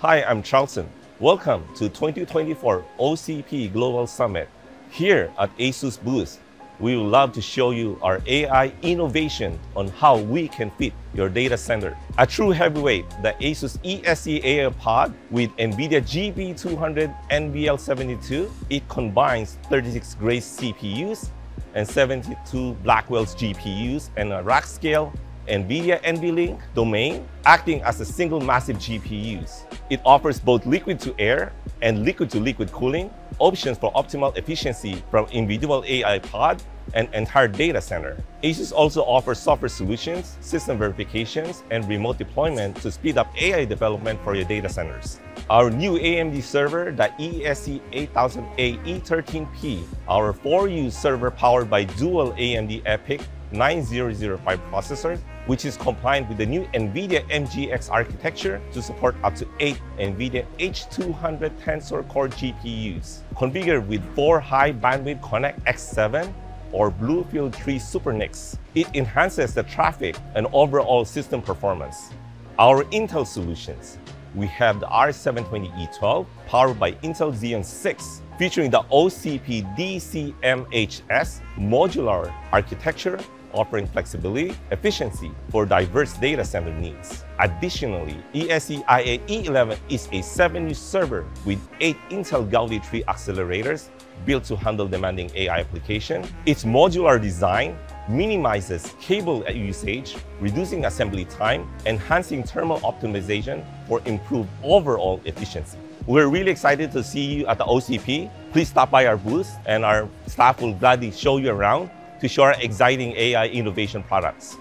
Hi, I'm Charlton. Welcome to 2024 OCP Global Summit. Here at ASUS booth, we would love to show you our AI innovation on how we can fit your data center. A true heavyweight, the ASUS ESC AI Pod with NVIDIA GB200 NVL72. It combines 36 Grace CPUs and 72 Blackwell's GPUs and a rack scale NVIDIA NVLink domain acting as a single massive GPUs. It offers both liquid to air and liquid to liquid cooling, options for optimal efficiency from individual AI pod and entire data center. ASUS also offers software solutions, system verifications, and remote deployment to speed up AI development for your data centers. Our new AMD server, the ESC 8000A E13P, our 4U server powered by dual AMD EPYC 9005 processor, which is compliant with the new NVIDIA MGX architecture to support up to 8 NVIDIA H200 Tensor Core GPUs. Configured with 4 high bandwidth Connect X7 or BlueField 3 SuperNICs, it enhances the traffic and overall system performance. Our Intel solutions, we have the R720E12 powered by Intel Xeon 6 featuring the OCP DCMHS modular architecture offering flexibility, efficiency for diverse data center needs. Additionally, ESC IA-E11 is a 7U server with 8 Intel Gaudi 3 accelerators built to handle demanding AI application. Its modular design minimizes cable usage, reducing assembly time, enhancing thermal optimization for improved overall efficiency. We're really excited to see you at the OCP. Please stop by our booth and our staff will gladly show you around to show our exciting AI innovation products.